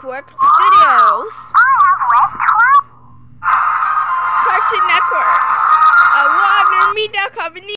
Network Studios. I have wet. Cartoon Network. A Warner Media Company.